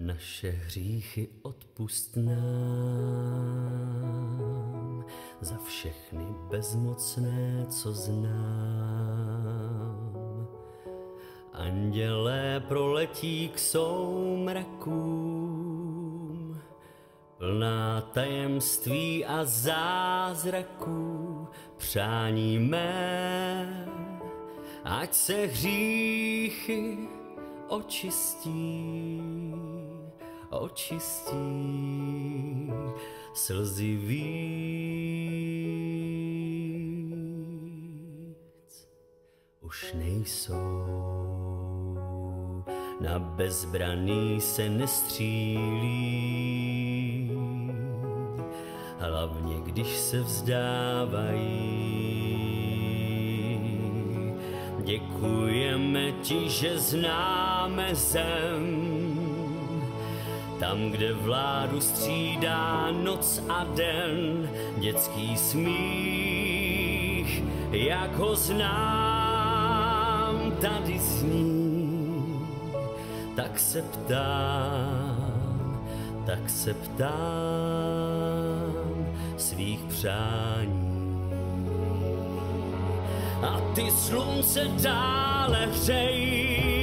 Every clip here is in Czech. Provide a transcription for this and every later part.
naše hříchy odpust nám za všechny bezmocné, co znám. Andělé proletí k soumrakům, plná tajemství a zázraků, přání mé, ať se hříchy očistí, očistí slzy víc. Už nejsou, na bezbraný se nestřílí, hlavně když se vzdávají. Děkujeme ti, že známe zem, tam, kde vládu střídá noc a den, dětský smích, jak ho znám, tady zní, tak se ptám, tak se ptám svých přání a ty slunce dále hřej.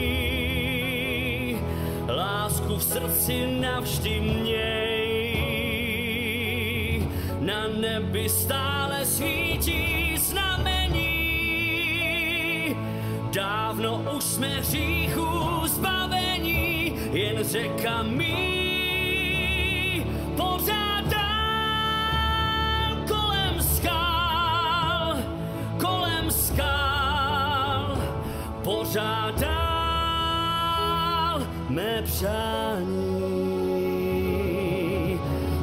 Lásku v srdci navždy měj, na nebi stále svítí znamení. Dávno už jsme hříchů zbavení, jen řeka mý pořád pořád dál mé přání.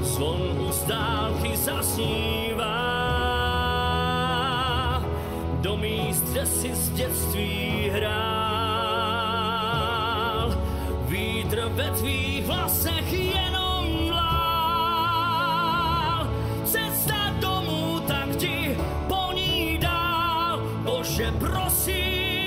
Zvon dálky zasnívá, do míst, kde si z dětství hrál. Vítr ve tvých vlasech jenom lál. Cesta domů, tak ti po ní dál. Bože, prosím,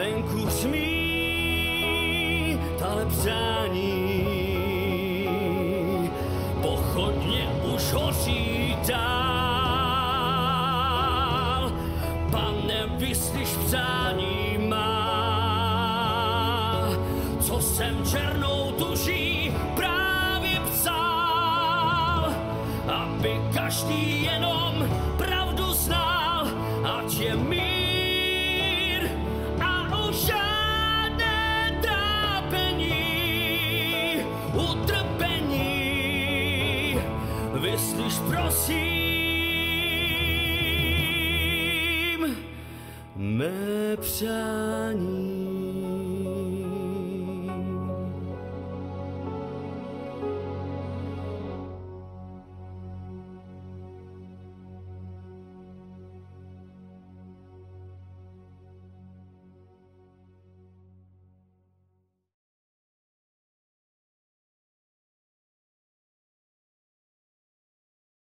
venku hřmí, ale přání. Pochodně už hoří dál. Pane, vyslyš přání má, co jsem černou tuží právě psal, aby každý jenom pravdu prosím mé přání.